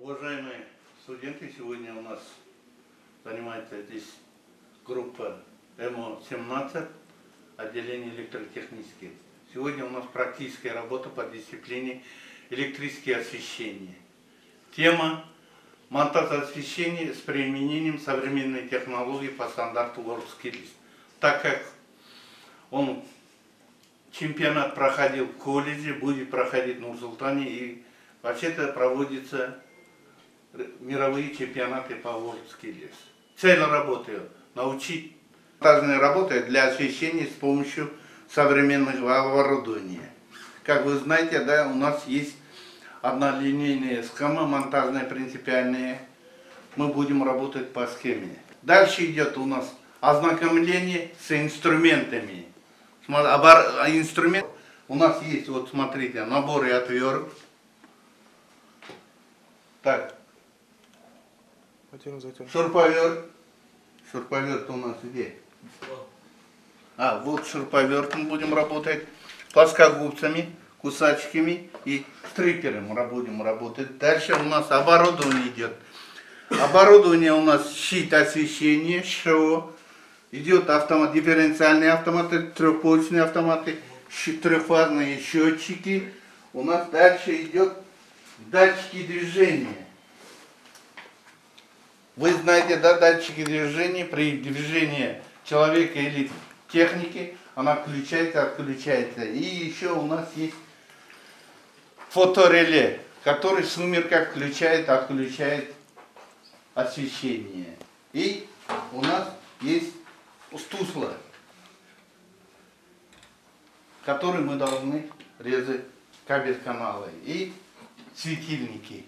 Уважаемые студенты, сегодня у нас занимается здесь группа МО-17, отделение электротехнических. Сегодня у нас практическая работа по дисциплине электрическое освещение. Тема монтаж освещения с применением современной технологии по стандарту WorldSkills. Так как он чемпионат проходил в колледже, будет проходить в Нур-Султане и вообще-то проводятся мировые чемпионаты по WorldSkills. Цель работы – научить монтажные работы для освещения с помощью современного оборудования. Как вы знаете, да, у нас есть однолинейная схема, монтажная принципиальная. Мы будем работать по схеме. Дальше идет у нас ознакомление с инструментами. Инструмент у нас есть, вот смотрите, наборы отверток. Так. Шурповерт. Шурповерт у нас где? А, вот шуруповертом будем работать, плоскогубцами, кусачками и стрипером будем работать. Дальше у нас оборудование идет. Оборудование у нас щит освещения, ШО. Идет автомат, дифференциальные автоматы, трехполочные автоматы, трехфазные счетчики. У нас дальше идет датчики движения. Вы знаете, да, датчики движения при движении человека или техники, она включается, отключается. И еще у нас есть фотореле, который в сумерках включает, отключает освещение. И у нас есть стусла, который мы должны резать кабель каналы. И светильники.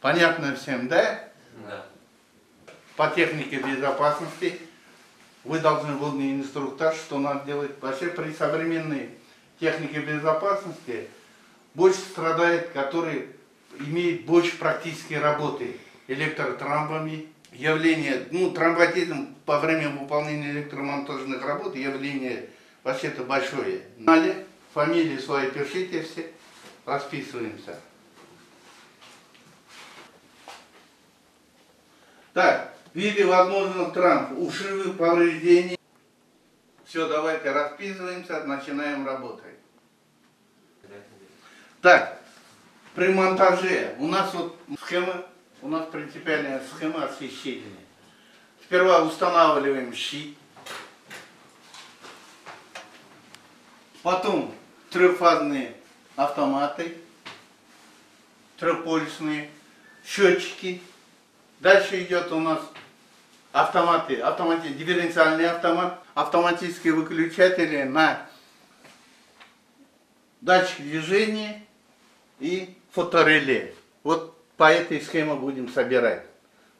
Понятно всем, да? Да. По технике безопасности вы должны выполнить инструктаж, что надо делать. Вообще при современной технике безопасности больше страдает, который имеет больше практической работы электротрамбами. Явление, ну, тромботизм по время выполнения электромонтажных работ, явление вообще-то большое. Фамилии свои пишите все, расписываемся. Так, в виде возможных травм, ушибы, повреждений. Все, давайте расписываемся, начинаем работать. Так, при монтаже у нас вот схема, у нас принципиальная схема освещения. Сперва устанавливаем щит, потом трехфазные автоматы, трехполюсные счетчики. Дальше идет у нас автоматы, автомати, дифференциальный автомат, автоматические выключатели на датчик движения и фотореле. Вот по этой схеме будем собирать.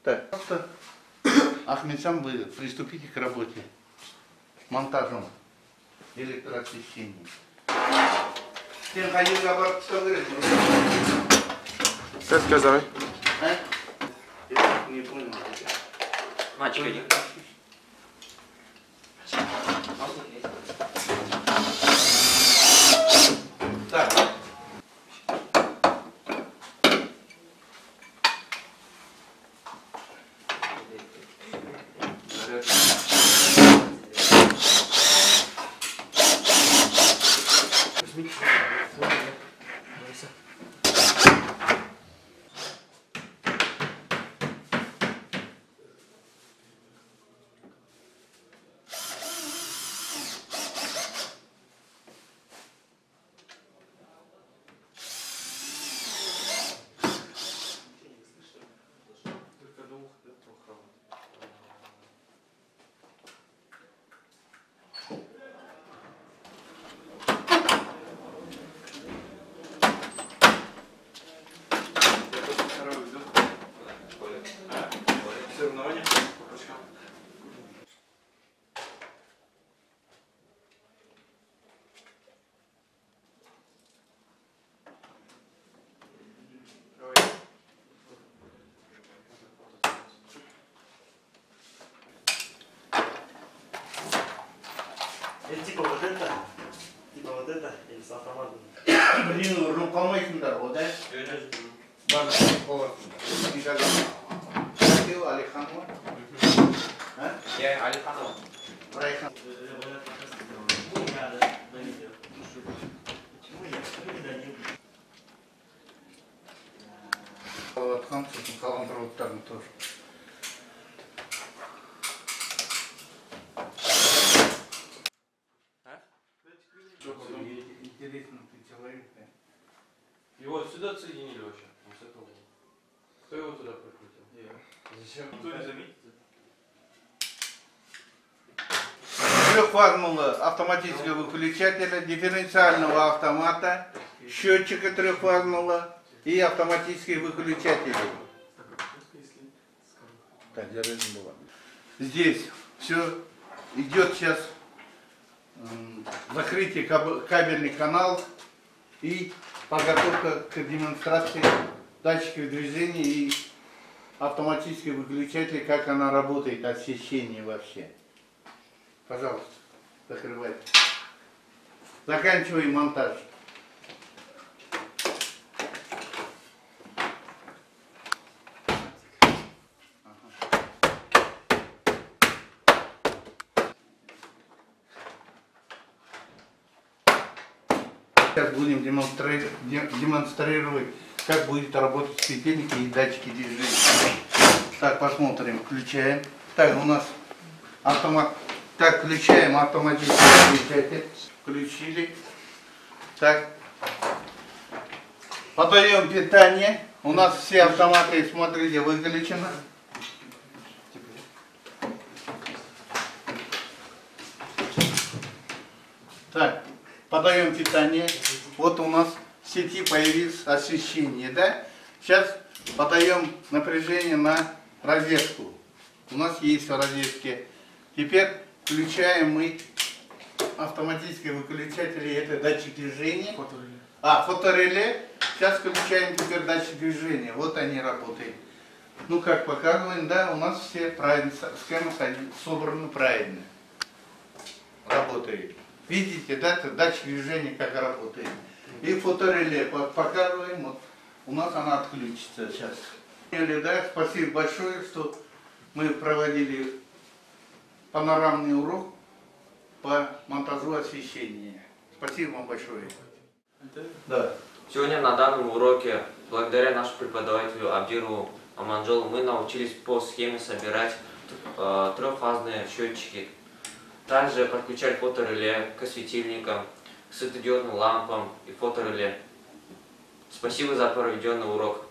Так, просто Ахмедсам, вы приступите к работе монтажом электроосвещения. Sen hayır kabartsa verin. Ses казали. А? cum e bună. Maci, Это типа вот это, типа вот это, или с автоматом. Блин, рукомойсыңдар ғой, да? Ладно, холодно. Никогда. Ходил Алиханова? А? Я Алиханов. Райхан. Не я, да, на видео. Почему ты человек, да? Его сюда соединили вообще. Вот с этого. Кто его туда прокрутил? Я. Зачем? Кто не заметит? Трехфазного автоматического выключателя, дифференциального автомата, счетчика трехфазного и автоматические выключатели. Так, держи было. Здесь все идет сейчас закрытие каб- кабельный канал и подготовка к демонстрации датчиков движения и автоматических выключателей, как она работает, освещение вообще. Пожалуйста, закрывайте. Заканчиваем монтаж. Будем демонстри- де- демонстрировать, как будет работать светильники и датчики движения. Так, посмотрим, включаем. Так, у нас автомат. Так, включаем автоматический выключатель. Включили. Так. Подаем питание. У нас все автоматы, смотрите, выключены. Так, подаем питание. Вот у нас в сети появилось освещение, да? Сейчас подаем напряжение на розетку. У нас есть в розетке. Теперь включаем мы автоматические выключатели, это датчик движения. А, фотореле. Сейчас включаем теперь датчик движения. Вот они работают. Ну, как показываем, да, у нас все правильно, схемы собраны правильно. Работает. Видите, да, датчик движения как работает. И фотореле по- показываем, вот у нас она отключится сейчас. Да, спасибо большое, что мы проводили панорамный урок по монтажу освещения. Спасибо вам большое. Да. Сегодня на данном уроке, благодаря нашему преподавателю Абдиру Аманжолу, мы научились по схеме собирать э, трехфазные счетчики. Также подключать фотореле к светильникам, светодиодным лампам и фотореле. Спасибо за проведенный урок.